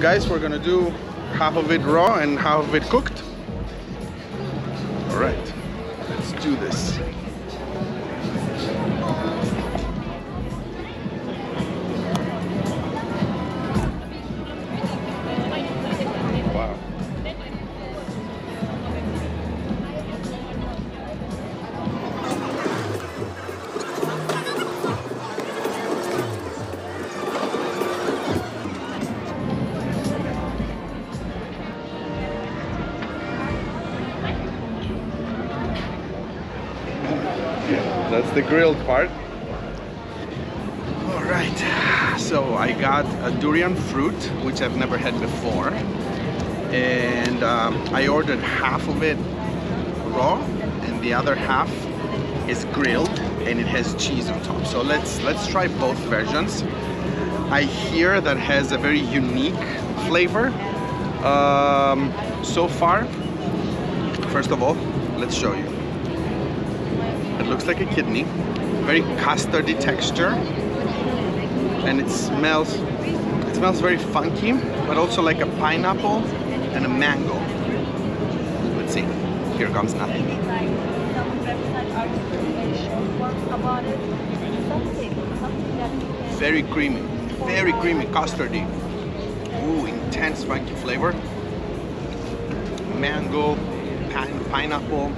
guys, we're gonna do half of it raw and half of it cooked. All right, let's do this. That's the grilled part. All right, so I got a durian fruit, which I've never had before. And um, I ordered half of it raw and the other half is grilled and it has cheese on top. So let's, let's try both versions. I hear that has a very unique flavor. Um, so far, first of all, let's show you. It looks like a kidney, very custardy texture, and it smells it smells very funky, but also like a pineapple and a mango. Let's see. Here comes nothing. Very creamy, very creamy, custardy. Ooh, intense funky flavor. Mango, pine, pineapple,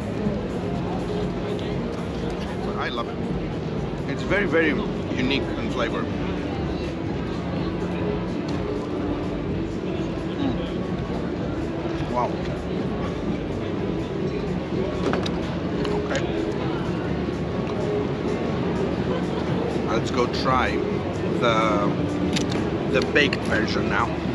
I love it. It's very, very unique in flavor. Mm. Wow. Okay. Let's go try the the baked version now.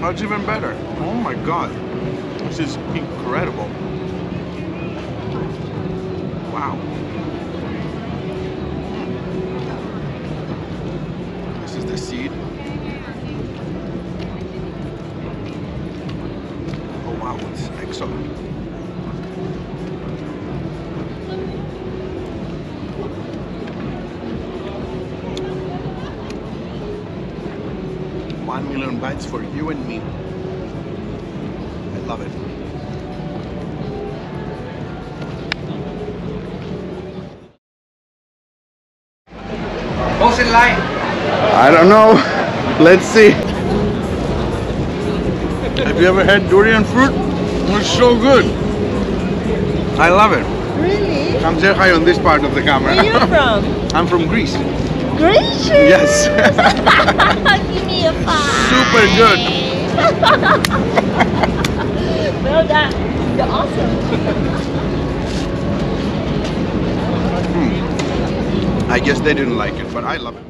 That's even better. Oh my god. This is incredible. Wow. This is the seed. Oh wow, it's excellent. One million bites for you and me. I love it. Who's in line? I don't know. Let's see. Have you ever had durian fruit? It's so good. I love it. Really? Come say hi on this part of the camera. Where are you from? I'm from Greece. Greece? Yes. Give me a five. Super good. well done. You're awesome. Hmm. I guess they didn't like it, but I love it.